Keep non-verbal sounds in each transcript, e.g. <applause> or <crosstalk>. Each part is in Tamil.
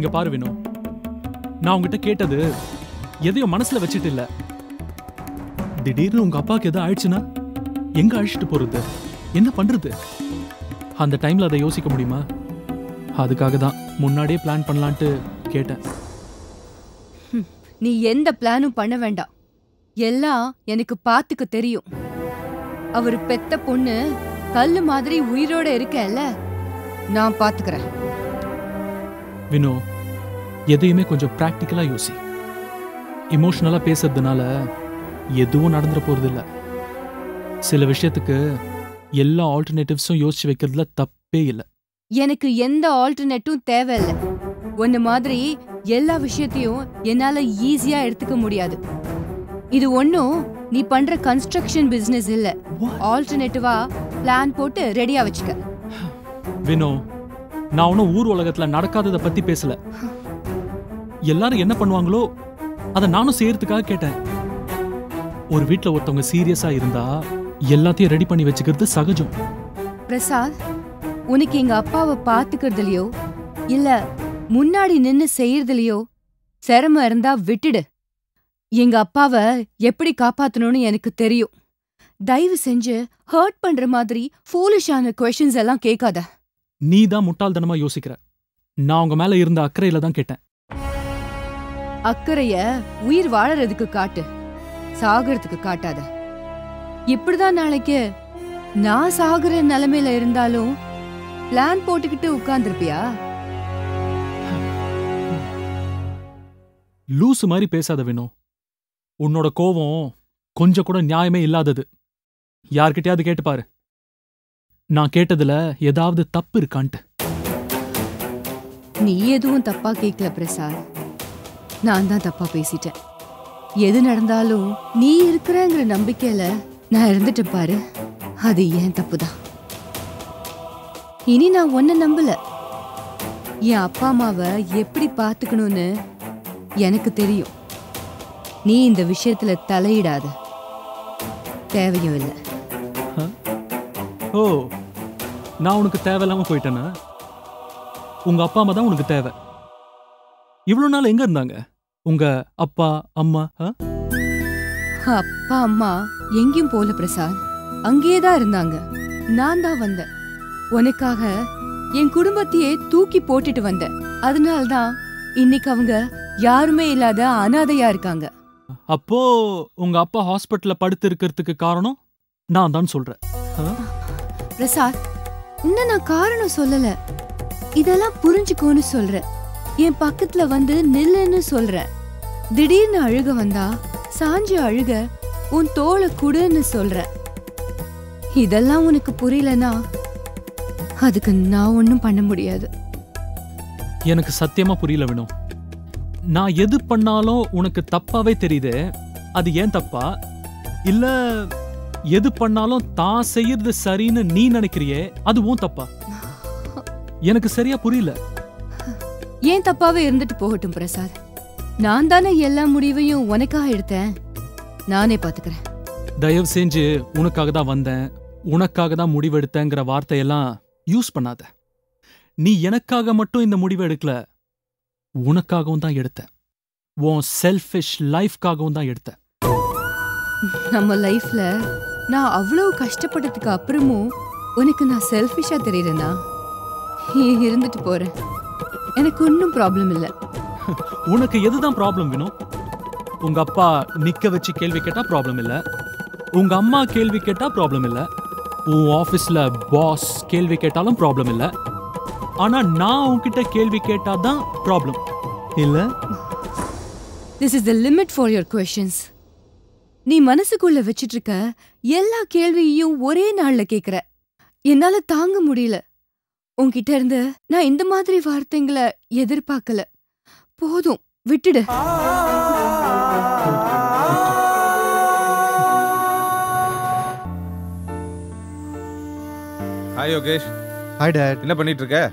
இங்க பாரு வினோ. நான் உங்ககிட்ட கேட்டது எதையும் மனசுல வச்சுட்டு இல்ல. திடீர்னு உங்க அப்பாவுக்கு எதாவது ஆயிடுச்சுன்னா எங்க அழிச்சிட்டு போறது? என்ன பண்றது? அந்த டைம்ல அதை யோசிக்க முடியுமா? அதுக்காக தான் முன்னாடியே பிளான் பண்ணலான்ட்டு கேட்டேன். நீ எந்த பிளானும் பண்ண வேண்டாம். எல்லாம் எனக்கு பாத்துக்க தெரியும். அவர் பெத்த பொண்ணு கல்லு மாதிரி உயிரோட இருக்கேன்ல நான் பாத்துக்கிறேன் வினோ எதையுமே கொஞ்சம் ப்ராக்டிக்கலா யோசி. இமோஷனலா பேசுறதுனால எதுவும் நடந்துட போறது இல்ல சில விஷயத்துக்கு எல்லா ஆல்டர்னேட்டிவ்ஸும் யோசிச்சு வைக்கிறதுல தப்பே இல்லை. எனக்கு எந்த ஆல்டர்னேட்டும் தேவையில்ல உன்ன மாதிரி எல்லா விஷயத்தையும் என்னால ஈஸியா எடுத்துக்க முடியாது. இது ஒண்ணும் நீ பண்ற கன்ஸ்ட்ரக்ஷன் பிசினஸ் இல்ல. ஆல்டர்னேட்டிவா பிளான் போட்டு ரெடியா வச்சுக்க. வினோ நான் ஒன்றும் ஊர் உலகத்துல நடக்காததை பத்தி பேசல. எல்லாரும் என்ன பண்ணுவாங்களோ அதை நானும் செய்யறதுக்காக கேட்டேன். ஒரு வீட்டில் ஒருத்தவங்க சீரியஸா இருந்தா எல்லாத்தையும் ரெடி பண்ணி வச்சுக்கிறது சகஜம். பிரசாத் உனக்கு எங்க அப்பாவை பாத்துக்கிறதுலயோ இல்ல முன்னாடி நின்னு செய்யறதுலயோ சிரமம் இருந்தா விட்டுடு. எங்க அப்பாவை எப்படி காப்பாத்தணும்னு எனக்கு தெரியும். தயவு செஞ்சு ஹர்ட் பண்ற மாதிரி ஃபூலிஷான கொஷின்ஸ் எல்லாம் கேட்காத. நீ தான் முட்டாள்தனமா யோசிக்கிற. நான் உங்க மேல இருந்த அக்கறையில தான் கேட்டேன். அக்கறைய உயிர் வாழறதுக்கு காட்டு. சாகறதுக்கு காட்டாத. இப்படிதான் நாளைக்கு நான் சாகுற நிலைமையில இருந்தாலும் பிளான் போட்டுக்கிட்டு உட்கார்ந்திருப்பியா? லூசு மாதிரி பேசாத வினோ. உன்னோட கோவம் கொஞ்சம் கூட நியாயமே இல்லாதது. யார்கிட்டயாவது கேட்டு பாரு நான் கேட்டதுல ஏதாவது தப்பு இருக்கான்ட்டு. நீ எதுவும் தப்பா கேட்கல பிரசாத். நான் தான் தப்பா பேசிட்டேன். எது நடந்தாலும் நீ இருக்கிறங்கிற நம்பிக்கையில நான் இருந்துட்டு பாரு. அது ஏன் தப்புதான்? இனி நான் ஒன்ன நம்பல. என் அப்பா அம்மாவை எப்படி பாத்துக்கணும்னு எனக்கு தெரியும். நீ இந்த விஷயத்துல தலையிடாத. தேவையும் இல்லை. ஓ நான் உனக்கு தேவையில்லாம போயிட்டேனா. உங்க அப்பா அம்மா தான் உனக்கு தேவை. இவ்வளவு நாள் எங்க இருந்தாங்க? உங்க அப்பா அம்மா? அப்பா அம்மா எங்கேயும் போல பிரசாத் அங்கேயே தான் இருந்தாங்க. நான் தான் வந்தேன். உனக்காக என் குடும்பத்தையே தூக்கி போட்டுட்டு வந்தேன். அதனால்தான் இன்னைக்கு அவங்க யாருமே இல்லாத அனாதையா இருக்காங்க. அப்போ உங்க அப்பா ஹாஸ்பிட்டல்ல படுத்து இருக்கிறதுக்கு காரணம் நான் தான் சொல்றேன்? பிரசாத் இன்னும் நான் காரணம் சொல்லல. இதெல்லாம் புரிஞ்சுக்கோன்னு சொல்றேன். என் பக்கத்துல வந்து நில்லுன்னு சொல்றேன். திடீர்னு அழுக வந்தா சாஞ்சு அழுக உன் தோலை குடுன்னு சொல்றேன். இதெல்லாம் உனக்கு புரியலனா? அதுக்கு நான் ஒன்றும் பண்ண முடியாது. எனக்கு சத்தியமா புரியல வேணும் நான் எது பண்ணாலும் உனக்கு தப்பாவே தெரியுது. அது ஏன் தப்பா? இல்ல எது பண்ணாலும் தான் செய்யறது சரின்னு நீ நினைக்கிறியே அதுவும் தப்பா? எனக்கு சரியா புரியல. ஏன் தப்பாவே இருந்துட்டு போகட்டும் பிரசாத். நான் தானே எல்லா முடிவையும் உனக்காக எடுத்தேன். நானே பாத்துக்கிறேன். தயவு செஞ்சு உனக்காக தான் வந்தேன். உனக்காக தான் முடிவெடுத்தேங்கிற வார்த்தையெல்லாம் யூஸ் பண்ணாத. நீ எனக்காக மட்டும் இந்த முடிவை எடுக்கல. உனக்காகவும் தான் எடுத்தேன். உன் செல்ஃபிஷ் லைஃப்காகவும் தான் எடுத்தேன். நம்ம லைஃப்ல நான் அவ்வளவு கஷ்டப்பட்டதுக்கு அப்புறமும் உனக்கு நான் செல்ஃபிஷா தெரியறேனா? இருந்துட்டு போறேன் எனக்கு ஒன்றும் ப்ராப்ளம் இல்லை. உனக்கு எதுதான் ப்ராப்ளம் வேணும் உங்க அப்பா நிக்க வச்சு கேள்வி கேட்டா ப்ராப்ளம் இல்ல. உங்க அம்மா கேள்வி கேட்டா ப்ராப்ளம் இல்ல. உன் ஆபீஸ்ல பாஸ் கேள்வி கேட்டாலும் ப்ராப்ளம் இல்ல. ஆனா நான் உன்கிட்ட கேள்வி கேட்டாதான் ப்ராப்ளம் இல்ல? This is the limit for your questions நீ மனசுக்குள்ள வச்சிட்டு இருக்க எல்லா கேள்வியையும் ஒரே நாள்ல கேக்குற. என்னால தாங்க முடியல. உன்கிட்ட இருந்து நான் இந்த மாதிரி வார்த்தைங்களை எதிர்பார்க்கல. போதும் விட்டுடு. ஹாய் யோகேஷ் ஹாய் டேட் என்ன பண்ணிட்டு இருக்க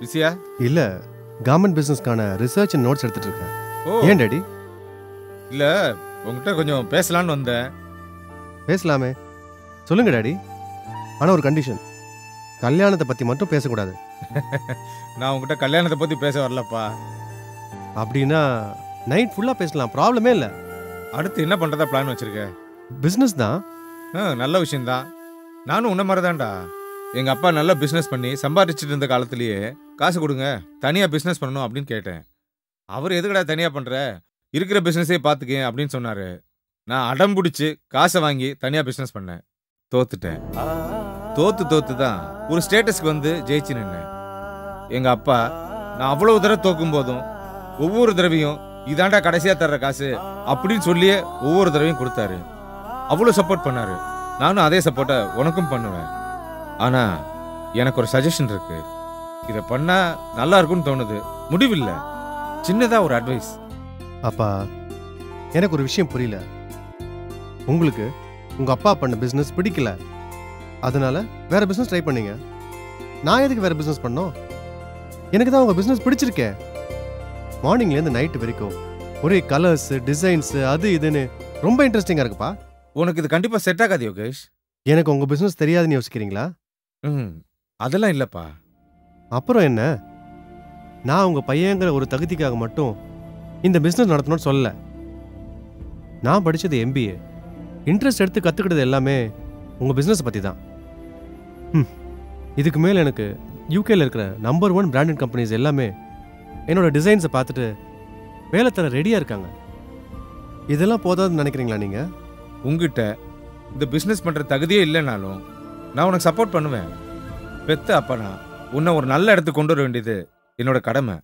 பிஸியா இல்ல கவர்மெண்ட் பிசினஸ்க்கான ரிசர்ச் அண்ட் நோட்ஸ் எடுத்துட்டு இருக்கேன். ஓ. ஏன் டாடி இல்ல உங்ககிட்ட கொஞ்சம் பேசலாம்னு வந்தேன். பேசலாமே. சொல்லுங்க டாடி. ஆனா ஒரு கண்டிஷன் கல்யாணத்தை பத்தி மட்டும் பேசக்கூடாது. <laughs> நான் உங்ககிட்ட கல்யாணத்தை பத்தி பேச வரலப்பா. அப்படின்னா நைட் ஃபுல்லாக பேசலாம். ப்ராப்ளமே இல்லை. அடுத்து என்ன பண்றதா பிளான் வச்சிருக்க? பிஸ்னஸ் தான். ஆ, நல்ல விஷயம்தான் நானும் உன்ன மாதிரி தான்டா. எங்க அப்பா நல்லா பிசினஸ் பண்ணி சம்பாதிச்சிட்டு இருந்த காலத்திலேயே காசு கொடுங்க. தனியா பிசினஸ் பண்ணணும் அப்படின்னு கேட்டேன். அவர் எதுக்குடா தனியா பண்ற? இருக்கிற பிஸ்னஸே பார்த்துக்கேன் அப்படின்னு சொன்னாரு. நான் அடம் பிடிச்சி காசை வாங்கி தனியாக பிஸ்னஸ் பண்ணேன். தோத்துட்டேன். தோத்து தோத்து தான் ஒரு ஸ்டேட்டஸ்க்கு வந்து ஜெயிச்சு நின்னேன். எங்கள் அப்பா நான் அவ்வளோ தடவை தோக்கும் போதும் ஒவ்வொரு தடவையும் இதாண்டா கடைசியாக தர்ற காசு அப்படின்னு சொல்லியே ஒவ்வொரு தடவையும் கொடுத்தாரு. அவ்வளோ சப்போர்ட் பண்ணாரு. நானும் அதே சப்போர்ட்டை உனக்கும் பண்ணுவேன். ஆனால் எனக்கு ஒரு சஜஷன் இருக்கு. இதை பண்ணால் நல்லா இருக்கும்னு தோணுது. முடிவில்லை. சின்னதாக ஒரு அட்வைஸ் அப்பா எனக்கு ஒரு விஷயம் புரியல. உங்களுக்கு உங்கள் அப்பா பண்ண பிஸ்னஸ் பிடிக்கல. அதனால வேற பிஸ்னஸ் ட்ரை பண்ணீங்க. நான் எதுக்கு வேற பிஸ்னஸ் பண்ணோம்? எனக்கு தான் உங்கள் பிஸ்னஸ் பிடிச்சிருக்கே. மார்னிங்லேருந்து நைட்டு வரைக்கும் ஒரே கலர்ஸ் டிசைன்ஸ் அது இதுன்னு ரொம்ப இன்ட்ரெஸ்டிங்காக இருக்குப்பா. உனக்கு இது கண்டிப்பா செட் ஆகாது யோகேஷ். எனக்கு உங்கள் பிஸ்னஸ் தெரியாதுன்னு யோசிக்கிறீங்களா? ம் அதெல்லாம் இல்லப்பா. அப்புறம் என்ன? நான் உங்கள் பையங்கிற ஒரு தகுதிக்காக மட்டும் இந்த பிஸ்னஸ் நடத்தணும்னு சொல்லல. நான் படித்தது எம்பிஏ இன்ட்ரெஸ்ட் எடுத்து கற்றுக்கிட்டது எல்லாமே உங்கள் பிஸ்னஸை பற்றி தான் ம் இதுக்கு மேலே எனக்கு யூகேயில் இருக்கிற நம்பர் ஒன் பிராண்டட் கம்பெனிஸ் எல்லாமே என்னோட டிசைன்ஸை பார்த்துட்டு வேலை தர ரெடியாக இருக்காங்க. இதெல்லாம் போதாதுன்னு நினைக்கிறீங்களா நீங்கள் உங்ககிட்ட இந்த பிஸ்னஸ் பண்ணுற தகுதியே இல்லைனாலும் நான் உனக்கு சப்போர்ட் பண்ணுவேன். பெத்த அப்பனா உன்னை ஒரு நல்ல இடத்துக்கு கொண்டு வர வேண்டியது என்னோட கடமை.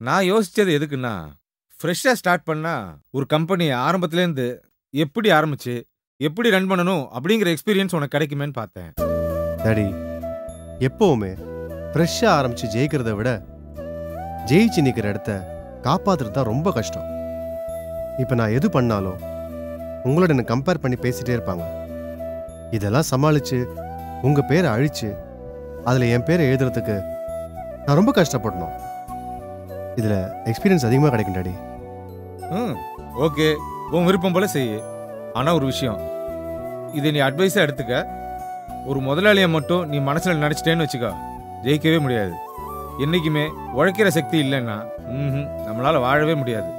நான் யோசித்தது எதுக்குன்னா ஃப்ரெஷ்ஷாக ஸ்டார்ட் பண்ணால் ஒரு கம்பெனியை ஆரம்பத்துலேருந்து எப்படி ஆரம்பிச்சு எப்படி ரன் பண்ணணும் அப்படிங்கிற எக்ஸ்பீரியன்ஸ் உனக்கு கிடைக்குமேன்னு பார்த்தேன். டாடி எப்போவுமே ஃப்ரெஷ்ஷாக ஆரம்பித்து ஜெயிக்கிறத விட ஜெயிச்சு நிற்கிற இடத்த காப்பாற்றுறது தான் ரொம்ப கஷ்டம். இப்போ நான் எது பண்ணாலும் உங்களோட என்னை கம்பேர் பண்ணி பேசிகிட்டே இருப்பாங்க. இதெல்லாம் சமாளித்து உங்கள் பேரை அழித்து அதில் என் பேரை எழுதுறதுக்கு நான் ரொம்ப கஷ்டப்படணும். இதில் எக்ஸ்பீரியன்ஸ் அதிகமாக கிடைக்கும் டாடி ம் ஓகே. உன் விருப்பம் போல செய். ஆனால் ஒரு விஷயம். இதை நீ அட்வைஸாக எடுத்துக்க. ஒரு முதலாளியை மட்டும் நீ மனசில் நினச்சிட்டேன்னு வச்சுக்கோ. ஜெயிக்கவே முடியாது. என்றைக்குமே உழைக்கிற சக்தி இல்லைன்னா ம்ஹும், நம்மளால வாழவே முடியாது.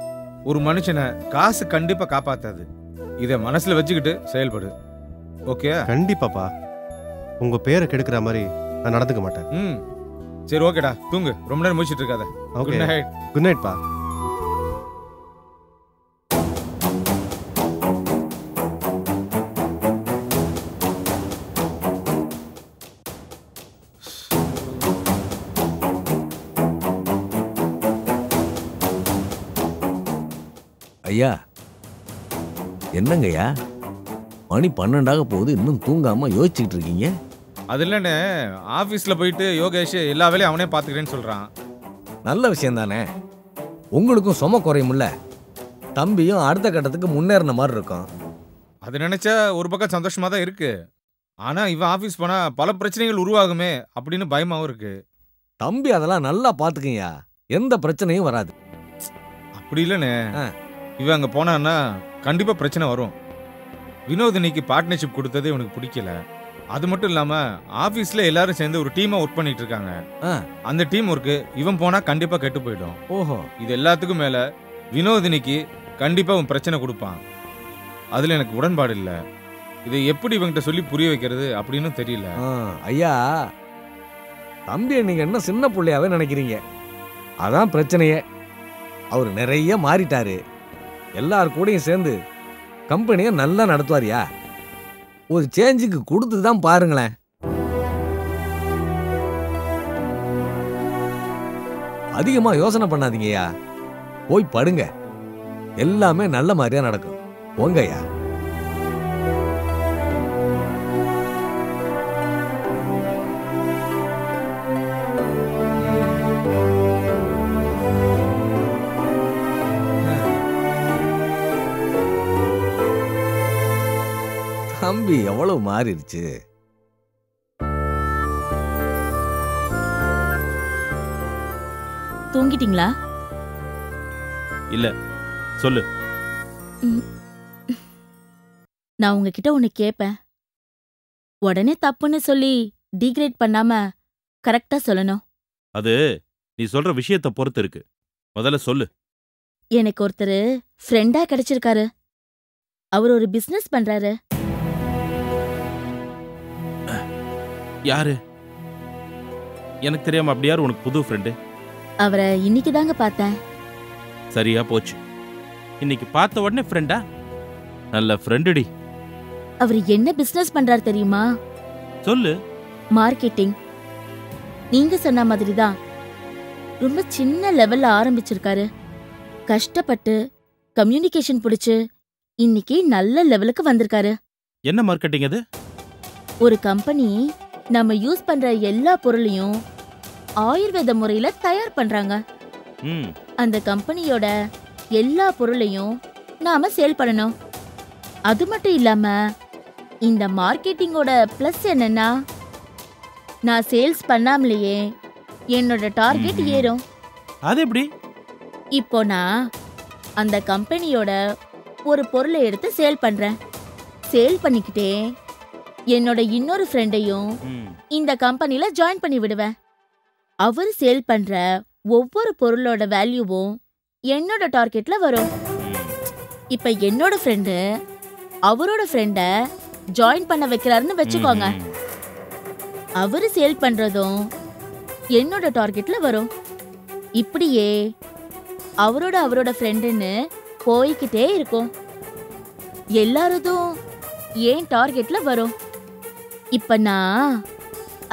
ஒரு மனுஷனை காசு கண்டிப்பாக காப்பாத்தாது. இதை மனசில் வச்சுக்கிட்டு செயல்படு. ஓகே கண்டிப்பாப்பா. உங்கள் பேரை கெடுக்கிற மாதிரி நான் நடந்துக்க மாட்டேன். ம். சரி ஓகேடா. தூங்கு. ரொம்ப நேரம் முடிச்சிட்டு இருக்காத. Okay. Good night good night ஐயா. என்னங்கய்யா? மணி பன்னெண்டாக போகுது இன்னும் தூங்காம யோசிச்சுக்கிட்டு இருக்கீங்க? அது இல்லைண்ணே ஆஃபீஸில் போயிட்டு யோகேஷ் எல்லா வேலையும் அவனே பார்த்துக்கிறேன்னு சொல்கிறான் நல்ல விஷயம் தானே? உங்களுக்கும் சும குறையும்ல தம்பியும் அடுத்த கட்டத்துக்கு முன்னேறின மாதிரி இருக்கும். அது நினைச்சா ஒரு பக்கம் சந்தோஷமா தான் இருக்கு. ஆனா இவன் ஆபீஸ் போனா பல பிரச்சனைகள் உருவாகுமே அப்படின்னு பயமாவும் இருக்கு. தம்பி அதெல்லாம் நல்லா பார்த்துக்கங்கய்யா எந்த பிரச்சனையும் வராது. அப்படி இல்லைண்ணே. இவன் அங்க போனான்னா கண்டிப்பா பிரச்சனை வரும். வினோதினிக்கு பார்ட்னர்ஷிப் கொடுத்தது இவனுக்கு பிடிக்கல. அது மட்டும் இல்லாம ஆபீஸ்ல எல்லாரும் சேர்ந்து ஒரு டீமா ஒர்க் பண்ணிட்டு இருக்காங்க. அந்த டீம் ஒர்க்கு இவன் போனா கண்டிப்பா கெட்டு போயிடும். ஓஹோ. இது எல்லாத்துக்கும் மேல வினோதினிக்கு கண்டிப்பா அவன் பிரச்சனை கொடுப்பான். அதுல எனக்கு உடன்பாடு இல்ல. இதை எப்படி இவன்கிட்ட சொல்லி புரிய வைக்கிறது அப்படின்னு தெரியல. ஐயா தம்பியை நீங்க என்ன சின்ன பிள்ளையாவே நினைக்கிறீங்க? அதான் பிரச்சனையே. அவர் நிறைய மாறிட்டாரு. எல்லார் கூடயும் சேர்ந்து கம்பெனியை நல்லா நடத்துவாரியா? ஒரு சேஞ்சுக்கு கொடுத்து தான் பாருங்களேன். அதிகமாக யோசனை பண்ணாதீங்கய்யா. போய் படுங்க. எல்லாமே நல்ல மாதிரியா நடக்கும். போங்கய்யா. தம்பி எவ்வளவு மாறிடுச்சு? தூங்கிட்டீங்களா? இல்ல. சொல்லு. நான் உங்ககிட்ட ஒன்னு கேட்பேன் உடனே தப்புன்னு சொல்லி டீக்ரேட் பண்ணாம கரெக்டா சொல்லணும். அது நீ சொல்ற விஷயத்த பொறுத்து இருக்கு. முதல்ல சொல்லு. எனக்கு ஒருத்தர் ஃப்ரெண்டா கிடைச்சிருக்காரு. அவர் ஒரு பிசினஸ் பண்றாரு. யாரு? எனக்கு தெரியாம அப்படி யாரு? உனக்கு புது ஃப்ரெண்டு அவரை இன்னைக்கு தாங்க பார்த்தேன். சரியா போச்சு. இன்னைக்கு பார்த்த உடனே ஃப்ரெண்டா நல்ல ஃப்ரெண்டுடி அவர் என்ன பிசினஸ் பண்றாரு தெரியுமா? சொல்லு. மார்க்கெட்டிங் நீங்க சொன்ன மாதிரி தான் ரொம்ப சின்ன லெவல்ல ஆரம்பிச்சிருக்காரு. கஷ்டப்பட்டு கம்யூனிகேஷன் பிடிச்சு இன்னைக்கு நல்ல லெவலுக்கு வந்திருக்காரு. என்ன மார்க்கெட்டிங் அது? ஒரு கம்பெனி நம்ம யூஸ் பண்ற எல்லா பொருளையும் ஆயுர்வேத முறையில தயார் பண்றாங்க. ம். அந்த கம்பெனியோட எல்லா பொருளையும் நாம சேல் பண்ணணும். அது மட்டும் இல்லாம இந்த மார்க்கெட்டிங்கோட ப்ளஸ் என்னன்னா நான் சேல்ஸ் பண்ணாமலேயே என்னோட டார்கெட். ஏறும். அது எப்படி? இப்போ நான் அந்த கம்பெனியோட ஒரு பொருளை எடுத்து சேல் பண்றேன். சேல் பண்ணிக்கிட்டே என்னோட இன்னொரு ஃப்ரெண்டையும் இந்த கம்பெனில ஜாயின் பண்ணி விடுவேன். அவர் சேல் பண்ற ஒவ்வொரு பொருளோட வேல்யூவும் என்னோட டார்கெட்ல வரும். இப்ப என்னோட ஃப்ரெண்டு அவரோட ஃப்ரெண்ட ஜாயின் பண்ண வைக்கிறாருன்னு வச்சுக்கோங்க. அவரு சேல் பண்றதும் என்னோட டார்கெட்ல வரும். இப்படியே அவரோட அவரோட ஃப்ரெண்டுன்னு போய்கிட்டே இருக்கும். எல்லாரதும் ஏன் டார்கெட்ல வரும். இப்ப நான்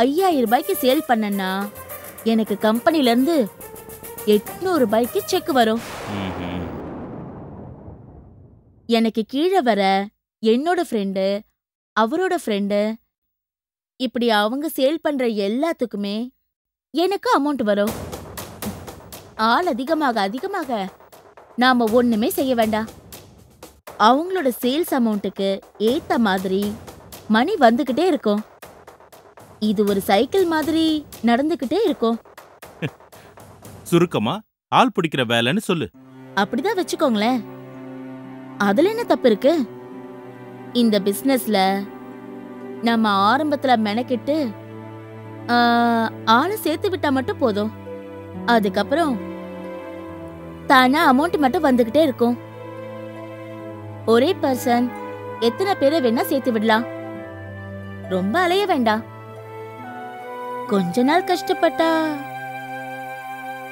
ஐயாயிரம் ரூபாய்க்கு சேல் பண்ணேன்னா எனக்கு கம்பெனில இருந்து எட்நூறு ரூபாய்க்கு செக் வரும். எனக்கு கீழே வர என்னோட ஃப்ரெண்டு அவரோட ஃப்ரெண்டு இப்படி அவங்க சேல் பண்ற எல்லாத்துக்குமே எனக்கு அமௌண்ட் வரும். ஆள் அதிகமாக அதிகமாக நாம ஒண்ணுமே செய்ய வேண்டாம். அவங்களோட சேல்ஸ் அமௌண்ட்டுக்கு ஏத்த மாதிரி மணி வந்துகிட்டே இருக்கும். இது ஒரு சைக்கிள் மாதிரி நடந்துகிட்டே இருக்கும். <laughs> சுருக்கமா ஆள் பிடிக்கிற வேலைன்னு சொல்லு. அப்படிதான் வச்சுக்கோங்களேன். அதுல என்ன தப்பு இருக்கு? இந்த பிசினஸ்ல நம்ம ஆரம்பத்துல மெனக்கிட்டு ஆளை சேர்த்து விட்டா மட்டும் போதும். அதுக்கப்புறம் தானா அமௌண்ட் மட்டும் வந்துகிட்டே இருக்கும். ஒரே பர்சன் எத்தனை பேரை வேணா சேர்த்து விடலாம். ரொம்ப அலைய வேண்டாம் கொஞ்ச நாள் கஷ்டப்பட்டா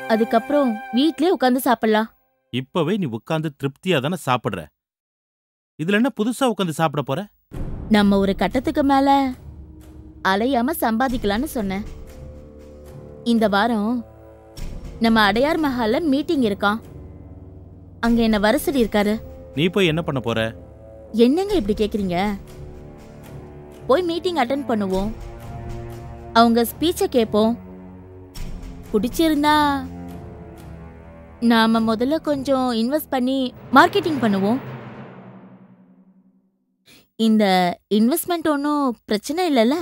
அதுக்கப்புறம் வீட்லயே உட்காந்து சாப்பிடலாம். இப்பவே நீ உட்கார்ந்து திருப்தியா தானே சாப்பிடுற? இதுல என்ன புதுசா உட்கார்ந்து சாப்பிட போற? நம்ம ஒரு கட்டத்துக்கு மேல அலையாம சம்பாதிக்கலாம்னு சொன்னேன். இந்த வாரம் நம்ம அடையார் மஹால்ல மீட்டிங் இருக்கான் அங்க என்ன வர இருக்காரு நீ போய் என்ன பண்ண போற? என்னங்க இப்படி கேக்குறீங்க? போய் மீட்டிங் அட்டன் பண்ணுவோம். அவங்க ஸ்பீச்ச கேட்போம். பிடிச்சிருந்தா நாம முதல்ல கொஞ்சம் இன்வெஸ்ட் பண்ணி மார்க்கெட்டிங் பண்ணுவோம். இந்த இன்வெஸ்ட்மெண்ட் ஒன்றும் பிரச்சனை இல்லைல்ல?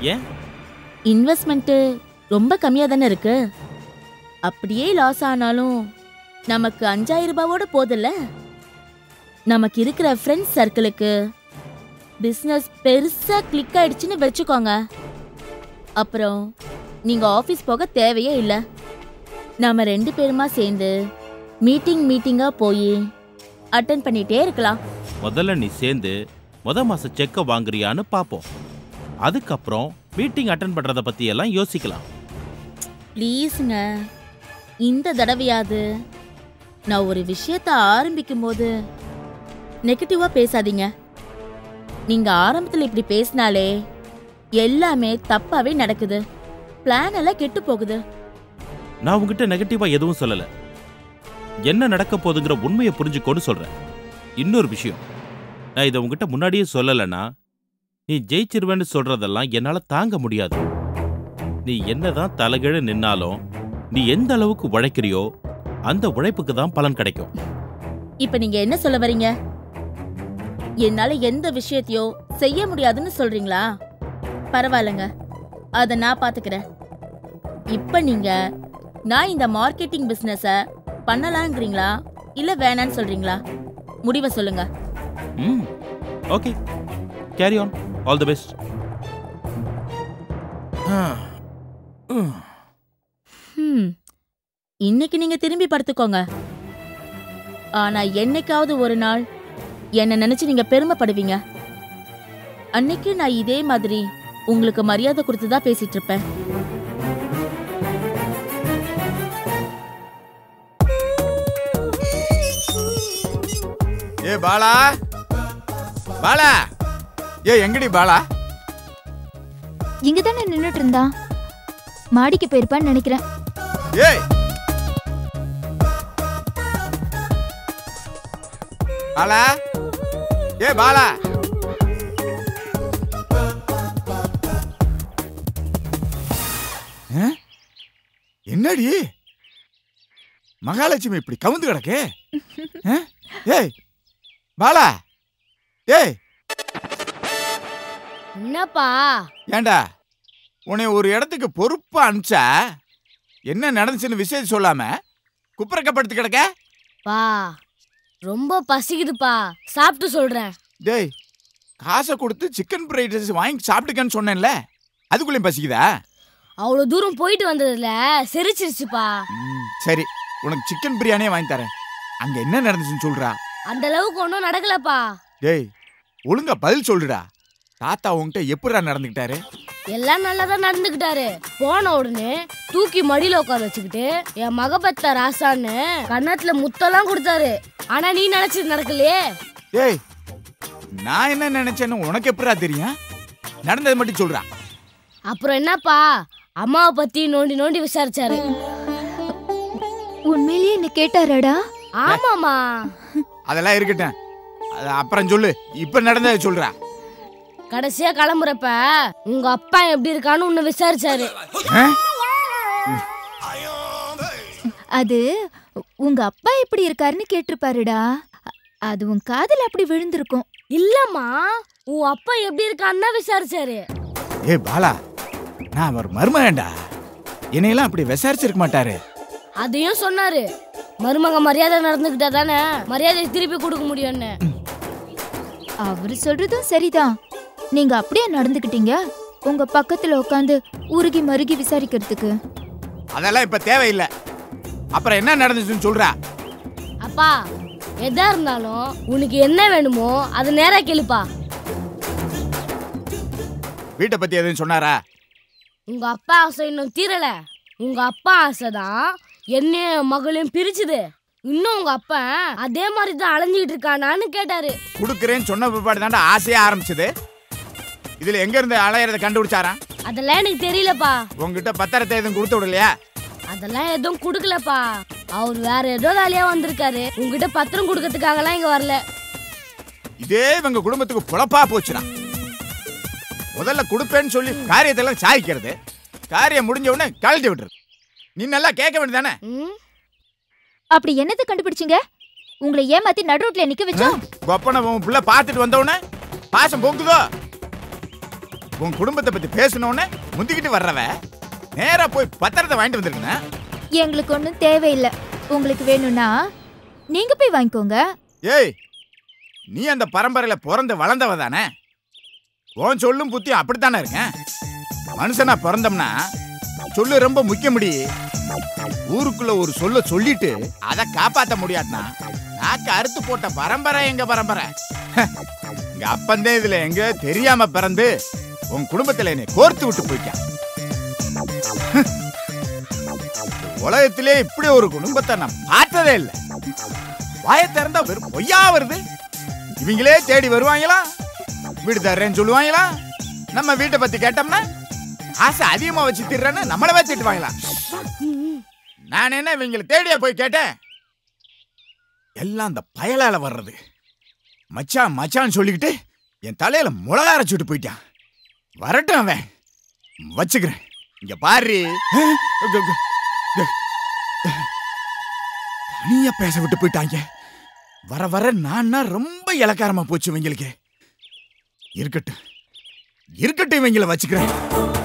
ஏன்? இன்வெஸ்ட்மெண்ட்டு ரொம்ப கம்மியாக தானே இருக்கு. அப்படியே லாஸ் ஆனாலும் நமக்கு அஞ்சாயிரம் ரூபாவோட போதில்ல? நமக்கு இருக்கிற ஃப்ரெண்ட்ஸ் சர்க்கிளுக்கு பிஸ்னஸ் பெருசா கிளிக் ஆயிடுச்சுன்னு வச்சுக்கோங்க. அப்புறம் நீங்க ஆஃபீஸ் போக தேவையே இல்லை. நாம ரெண்டு பேருமா சேர்ந்து மீட்டிங் மீட்டிங்கா போய் அட்டன் பண்ணிட்டே இருக்கலாம். முதல்ல நீ சேர்ந்து முத மாச செக்க வாங்குறியான்னு பாப்போம். அதுக்கப்புறம் மீட்டிங் அட்டன் பண்றத பத்தி எல்லாம் யோசிக்கலாம். ப்ளீஸுங்க இந்த தடவையாவது நான் ஒரு விஷயத்த ஆரம்பிக்கும் போது நெகட்டிவா பேசாதீங்க. நீங்க ஆரம்பத்துல இப்படி பேசினாலே எல்லாமே தப்பாவே நடக்குது. பிளான் எல்லாம் கெட்டு போகுது. நான் உங்ககிட்ட நெகட்டிவா எதுவும் சொல்லல. என்ன நடக்க போகுதுங்கிற உண்மையை புரிஞ்சுக்கோன்னு சொல்றேன். இன்னொரு விஷயம். நான் இதை உங்ககிட்ட முன்னாடியே சொல்லலைன்னா நீ ஜெயிச்சிருவேன்னு சொல்றதெல்லாம் என்னால தாங்க முடியாது. நீ என்னதான் தலைகீழ நின்னாலும் நீ எந்த அளவுக்கு உழைக்கிறியோ அந்த உழைப்புக்கு தான் பலன் கிடைக்கும். இப்ப நீங்க என்ன சொல்ல வரீங்க? என்னால எந்த விஷயத்தையோ செய்ய முடியாதுன்னு சொல்றீங்களா? பரவாயில்லைங்க. அத நான் பாத்துக்கிறேன். இப்ப நீங்க நான் இந்த மார்க்கெட்டிங் பிசினஸ பண்ணலாங்கிறீங்களா இல்ல வேணான்னு சொல்றீங்களா? முடிவை சொல்லுங்க. ம். Okay. Carry on all the best இன்னைக்கு நீங்க திரும்பி படுத்துக்கோங்க. ஆனா என்னைக்காவது ஒரு நாள் என்ன நினைச்சு நீங்க பெருமைப்படுவீங்க. அன்னைக்கு நான் இதே மாதிரி உங்களுக்கு மரியாதை கொடுத்து தான் பேசிட்டு இருப்பேன். ஏ பாலா? பாலா? ஏ எங்கடி பாலா? இங்க தானே நின்னுட்டு இருந்தா? மாடிக்கு போயிருப்பான்னு நினைக்கிறேன். ஏய்! பாலா? ஏ பாலா? என்னடி? மகாலட்சுமி இப்படி கவுந்து கிடக்கு? ஏய் பாலா. ஏய். என்னப்பா? ஏண்டா? உன்னை ஒரு இடத்துக்கு பொறுப்பா அனுப்பிச்சா என்ன நடந்துச்சுன்னு விஷயம் சொல்லாம குப்புறக்கப்படுத்து கிடக்க? பா. ரொம்ப பசிக்குதுப்பா. சாப்பிட்டு சொல்றேன். டேய் காசை கொடுத்து சிக்கன் ஃப்ரைட் ரைஸ் வாங்கி சாப்பிட்டுக்கன்னு சொன்னேன்ல. அதுக்குள்ளேயும் பசிக்குதா? அவ்வளவு தூரம் போயிட்டு வந்ததுல செரிச்சிருச்சுப்பா. ம், சரி. உனக்கு சிக்கன் பிரியாணியே வாங்கி தரேன். அங்க என்ன நடந்துச்சுன்னு சொல்றா? அந்த அளவுக்கு ஒன்றும் நடக்கலப்பா. டேய் ஒழுங்கா பதில் சொல்லுடா. தாத்தா உன்கிட்ட எப்படிடா நடந்துக்கிட்டாரு? எல்லாம் நல்லா தான் நடந்துக்கிட்டாரு. போன உடனே தூக்கி மடியில உட்கார வச்சுக்கிட்டு என் மகபத்த ராசான்னு கன்னத்துல முத்தெல்லாம் கொடுத்தாரு. ஆனா நீ நினைச்சது நடக்கலையே. டேய் நான் என்ன நினைச்சேன்னு உனக்கு எப்படிடா தெரியும்? நடந்தது மட்டும் சொல்றா. அப்புறம் என்னப்பா? அம்மாவை பத்தி நோண்டி நோண்டி விசாரிச்சாரு. உண்மையிலேயே என்ன கேட்டாராடா? ஆமாமா அதெல்லாம் இருக்கட்டும். அது அப்புறம் சொல்லு. இப்ப நடந்ததை சொல்றா. கடைசியா கிளம்புறப்ப உங்க அப்பா எப்படி இருக்கான்னு உன்னை விசாரிச்சாரு? அது உங்க அப்பா எப்படி இருக்காருன்னு கேட்டிருப்பாருடா. அது உன் காதுல அப்படி விழுந்திருக்கும். இல்லம்மா உன் அப்பா எப்படி இருக்கான்னு விசாரிச்சாரு. ஏய் பாலா நான் அவர் மருமகன்டா. என்னையெல்லாம் அப்படி விசாரிச்சிருக்க மாட்டாரு. அதையும் சொன்னாரு. மருமக மரியாதை நடந்துக்கிட்டா தானே மரியாதை திருப்பி கொடுக்க முடியும்னு. அவரு சொல்றதும் சரிதான். நீங்க அப்படியே நடந்துக்கிட்டீங்க. உங்க பக்கத்துல உட்காந்து உருகி மருகி விசாரிக்கிறதுக்கு. அதெல்லாம் இப்ப தேவையில்லை. அப்புறம் என்ன நடந்துச்சுன்னு சொல்றா. அப்பா எதா இருந்தாலும் உனக்கு என்ன வேணுமோ அது நேரா கேளுப்பா. வீட்டை பத்தி எதுவும் சொன்னாரா? உங்க அப்பா ஆசை இன்னும் தீரல. உங்க அப்பா ஆசை தான் என்னையும் மகளையும் பிரிச்சுது. இன்னும் உங்க அப்பா அதே மாதிரி தான் அலைஞ்சிட்டு இருக்கானான்னு கேட்டாரு. குடுக்கறேன்னு சொன்ன பிற்பாடு தாண்டா ஆசையா ஆரம்பிச்சது. இதுல எங்க இருந்து அலையறத கண்டுபிடிச்சாரா? அதெல்லாம் எனக்கு தெரியலப்பா. உங்ககிட்ட பத்திரத்தை எதுவும் கொடுத்து விடலையா? அதெல்லாம் எதுவும் கொடுக்கலப்பா. அவர் வேற ஏதோ வேலையா வந்திருக்காரு. உங்ககிட்ட பத்திரம் கொடுக்கறதுக்காகலாம் இங்க வரல. இதே இவங்க குடும்பத்துக்கு புலப்பா போச்சுடா. முதல்ல கொடுப்பேன்னு சொல்லி காரியத்தெல்லாம் சாய்க்கிறது காரியம் முடிஞ்ச உடனே கழட்டி விட்டுறது. நீ நல்லா கேட்க வேண்டியதானே ம்? அப்படி என்னத்தை கண்டுபிடிச்சீங்க? உங்களை ஏமாத்தி நடுரோட்ல நிக்க வச்சோம். கொப்பனை உன் பிள்ளை பார்த்துட்டு வந்த உடனே பாசம் பொங்குதோ? உன் குடும்பத்தை பத்தி பேசின உடனே முந்திக்கிட்டு வர்றவ நேரா போய் பத்திரத்தை வாங்கிட்டு வந்திருக்கேன்? எங்களுக்கு ஒன்றும் தேவையில்லை. உங்களுக்கு வேணும்னா நீங்க போய் வாங்கிக்கோங்க. ஏய் நீ அந்த பரம்பரையில பிறந்து வளர்ந்தவ தானே? உன் சொல்லும் புத்தியும் அப்படித்தானே இருக்கேன் மனுஷனா பிறந்தோம்னா சொல்லு ரொம்ப முக்கியமுடி. ஊருக்குள்ள ஒரு சொல்ல சொல்லிட்டு அதை காப்பாத்த முடியாதுனா நாக்கு அறுத்து போட்ட பரம்பரை எங்க பரம்பரை? எங்க அப்பந்தே இதுல எங்க தெரியாம பிறந்து உன் குடும்பத்தில் என்னை கோர்த்து விட்டு போயிட்டான். உலகத்திலே இப்படி ஒரு குடும்பத்தை நான் பார்த்ததே இல்லை. வாயை திறந்தா வெறும் பொய்யா வருது. இவங்களே தேடி வருவாங்களா? வீடு தர்றேன்னு சொல்லுவாங்களா? நம்ம வீட்டை பத்தி கேட்டோம்னா ஆசை அதிகமா வச்சு திடுறேன்னு நம்மளவே திட்டுவாங்களா? நான் என்ன இவங்களை தேடிய போய் கேட்டேன்? எல்லாம் அந்த பயலால வர்றது. மச்சான் மச்சான் சொல்லிக்கிட்டு என் தலையில முளகரைச்சுட்டு போயிட்டான். வரட்டும் அவன். வச்சுக்கிறேன். இங்க பாரு. தனியா பேச விட்டு போயிட்டாங்க. வர வர நான்னா ரொம்ப இலக்காரமா போச்சு இவங்களுக்கு. இருக்கட்டும். இருக்கட்டும் இவங்களை வச்சுக்கிறேன்.